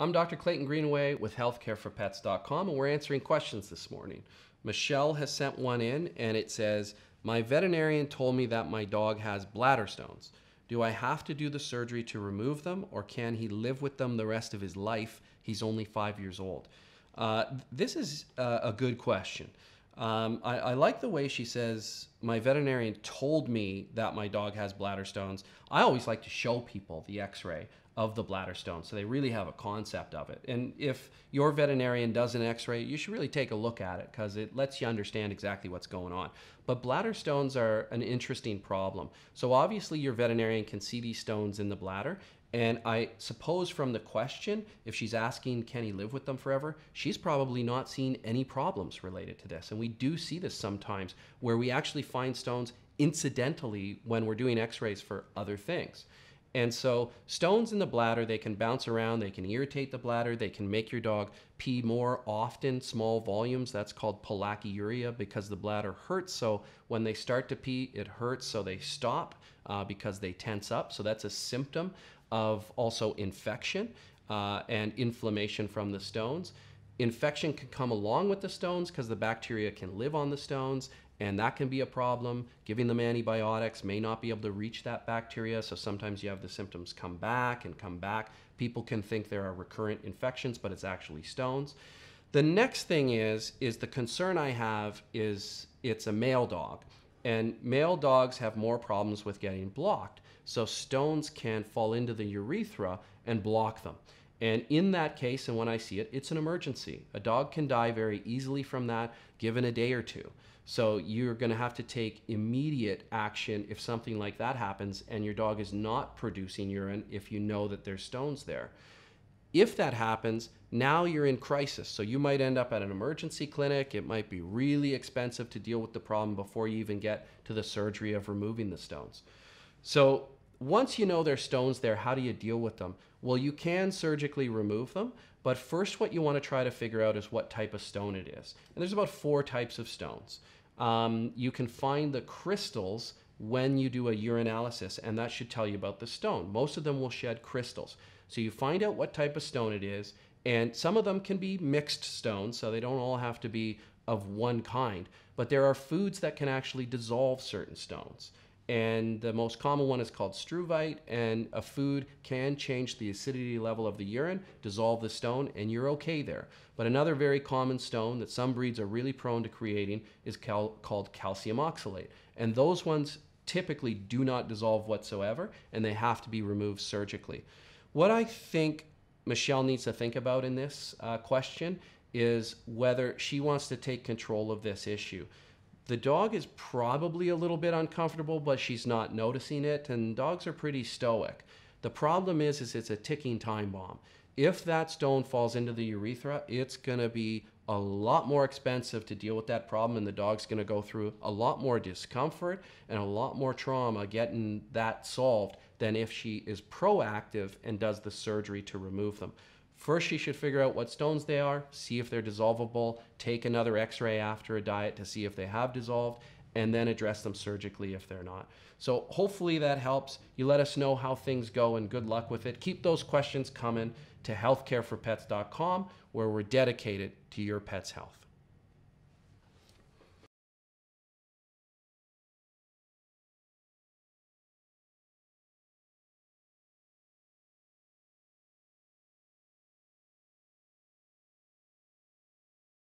I'm Dr. Clayton Greenway with healthcareforpets.com, and we're answering questions this morning. Michelle has sent one in, and it says, My veterinarian told me that my dog has bladder stones. Do I have to do the surgery to remove them, or can he live with them the rest of his life? He's only five years old. Uh, this is uh, a good question. Um, I, I, like the way she says, My veterinarian told me that my dog has bladder stones. I always like to show people the x ray of the bladder stone so they really have a concept of it. And if your veterinarian does an x ray, you should really take a look at it because it lets you understand exactly what's going on. But bladder stones are an interesting problem. So obviously, your veterinarian can see these stones in the bladder and I suppose from the question, if she's asking, can he live with them forever? She's probably not seen any problems related to this. And we do see this sometimes where we actually find stones incidentally when we're doing x rays for other things. And so, stones in the bladder, they can bounce around, they can irritate the bladder, they can make your dog pee more often, small volumes. That's called pollakiuria because the bladder hurts. So, when they start to pee, it hurts, so they stop uh, because they tense up. So, that's a symptom of also infection uh, and inflammation from the stones. Infection can come along with the stones because the bacteria can live on the stones, and that can be a problem. Giving them antibiotics may not be able to reach that bacteria, so sometimes you have the symptoms come back and come back. People can think there are recurrent infections, but it's actually stones. The next thing is is the concern I have is it's a male dog. And male dogs have more problems with getting blocked. So stones can fall into the urethra and block them. And in that case, and when I see it, it's an emergency. A dog can die very easily from that given a day or two. So you're going to have to take immediate action if something like that happens and your dog is not producing urine if you know that there's stones there. If that happens, now you're in crisis. So you might end up at an emergency clinic. It might be really expensive to deal with the problem before you even get to the surgery of removing the stones. So once you know there's stones there, how do you deal with them? Well, you can surgically remove them, but first what you want to try to figure out is what type of stone it is. And there's about four types of stones. Um, you can find the crystals when you do a urinalysis, and that should tell you about the stone. Most of them will shed crystals. So you find out what type of stone it is, and some of them can be mixed stones, so they don't all have to be of one kind. But there are foods that can actually dissolve certain stones. And the most common one is called struvite, and a food can change the acidity level of the urine, dissolve the stone, and you're okay there. But another very common stone that some breeds are really prone to creating is cal- called calcium oxalate. And those ones typically do not dissolve whatsoever, and they have to be removed surgically. What I think Michelle needs to think about in this uh, question is whether she wants to take control of this issue. The dog is probably a little bit uncomfortable, but she's not noticing it, and dogs are pretty stoic. The problem is, is it's a ticking time bomb. If that stone falls into the urethra, it's going to be a lot more expensive to deal with that problem and the dog's going to go through a lot more discomfort and a lot more trauma getting that solved than if she is proactive and does the surgery to remove them. First, she should figure out what stones they are, see if they're dissolvable, take another x ray after a diet to see if they have dissolved, and then address them surgically if they're not. So, hopefully, that helps. You let us know how things go and good luck with it. Keep those questions coming to healthcareforpets.com, where we're dedicated to your pet's health.